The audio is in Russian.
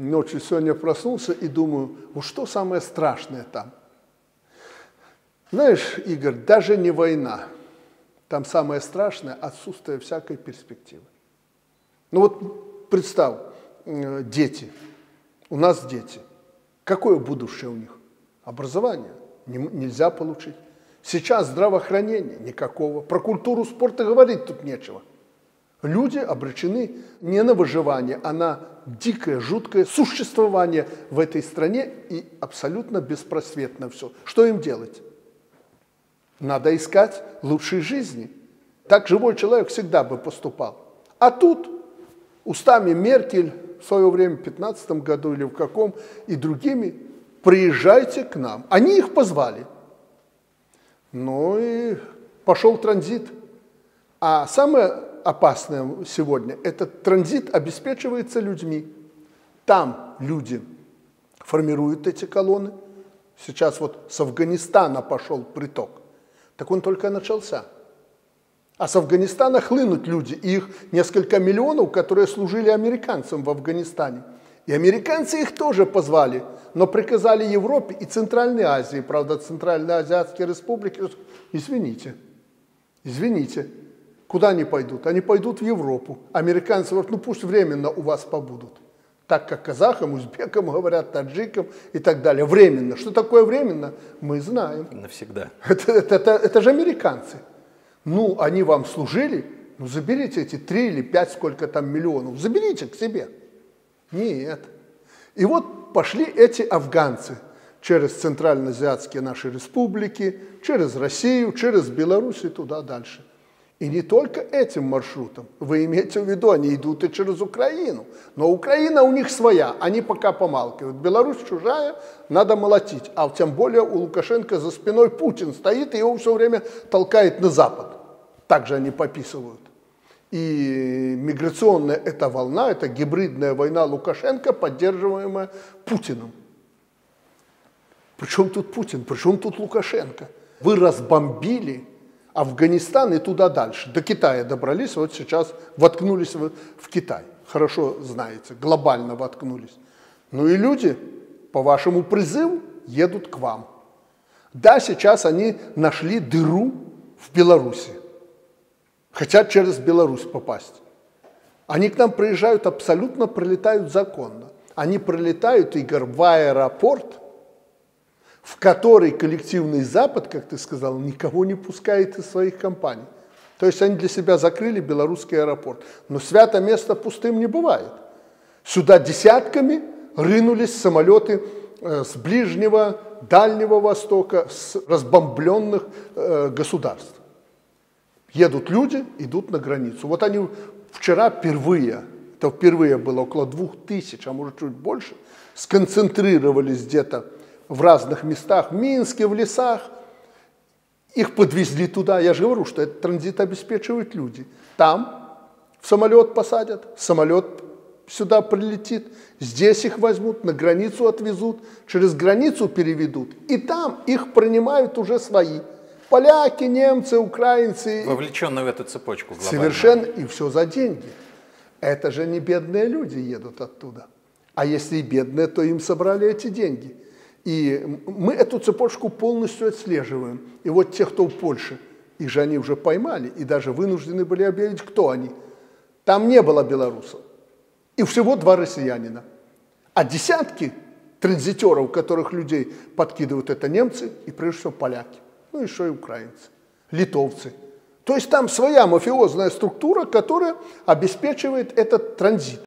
Ночью сегодня проснулся и думаю, вот что самое страшное там? Знаешь, Игорь, даже не война. Там самое страшное – отсутствие всякой перспективы. Ну вот представь, э, дети. У нас дети. Какое будущее у них? Образование нельзя получить. Сейчас здравоохранение никакого. Про культуру спорта говорить тут нечего. Люди обречены не на выживание, а на дикое, жуткое существование в этой стране и абсолютно беспросветно все. Что им делать? Надо искать лучшей жизни. Так живой человек всегда бы поступал. А тут устами Меркель в свое время, в 15 году или в каком, и другими, приезжайте к нам. Они их позвали. Ну и пошел транзит. А самое опасное сегодня, этот транзит обеспечивается людьми. Там люди формируют эти колонны. Сейчас вот с Афганистана пошел приток. Так он только начался. А с Афганистана хлынут люди, их несколько миллионов, которые служили американцам в Афганистане. И американцы их тоже позвали, но приказали Европе и Центральной Азии, правда, Центральноазиатские республики, извините, извините, Куда они пойдут? Они пойдут в Европу. Американцы говорят, ну пусть временно у вас побудут. Так как казахам, узбекам говорят, таджикам и так далее. Временно. Что такое временно? Мы знаем. Навсегда. Это, это, это, это же американцы. Ну, они вам служили, ну заберите эти три или пять, сколько там миллионов, заберите к себе. Нет. И вот пошли эти афганцы через центральноазиатские наши республики, через Россию, через Беларусь и туда дальше. И не только этим маршрутом. Вы имеете в виду, они идут и через Украину. Но Украина у них своя, они пока помалкивают. Беларусь чужая, надо молотить. А тем более у Лукашенко за спиной Путин стоит и его все время толкает на Запад. Также они пописывают. И миграционная эта волна, это гибридная война Лукашенко, поддерживаемая Путиным. Причем тут Путин, причем тут Лукашенко? Вы разбомбили Афганистан и туда дальше. До Китая добрались, вот сейчас воткнулись в, в Китай. Хорошо знаете, глобально воткнулись. Ну и люди, по вашему призыву, едут к вам. Да, сейчас они нашли дыру в Беларуси. Хотят через Беларусь попасть. Они к нам приезжают абсолютно, пролетают законно. Они пролетают, Игорь, в аэропорт, в который коллективный Запад, как ты сказал, никого не пускает из своих компаний. То есть они для себя закрыли белорусский аэропорт. Но свято место пустым не бывает. Сюда десятками рынулись самолеты э, с Ближнего, Дальнего Востока, с разбомбленных э, государств. Едут люди, идут на границу. Вот они вчера впервые, это впервые было около двух тысяч, а может чуть больше, сконцентрировались где-то в разных местах, в Минске, в лесах. Их подвезли туда. Я же говорю, что этот транзит обеспечивают люди. Там в самолет посадят, самолет сюда прилетит, здесь их возьмут, на границу отвезут, через границу переведут. И там их принимают уже свои. Поляки, немцы, украинцы. Вовлеченные в эту цепочку глобально. Совершенно. И все за деньги. Это же не бедные люди едут оттуда. А если и бедные, то им собрали эти деньги. И мы эту цепочку полностью отслеживаем. И вот те, кто в Польше, их же они уже поймали и даже вынуждены были объявить, кто они. Там не было белорусов. И всего два россиянина. А десятки транзитеров, которых людей подкидывают, это немцы и прежде всего поляки. Ну еще и украинцы, литовцы. То есть там своя мафиозная структура, которая обеспечивает этот транзит.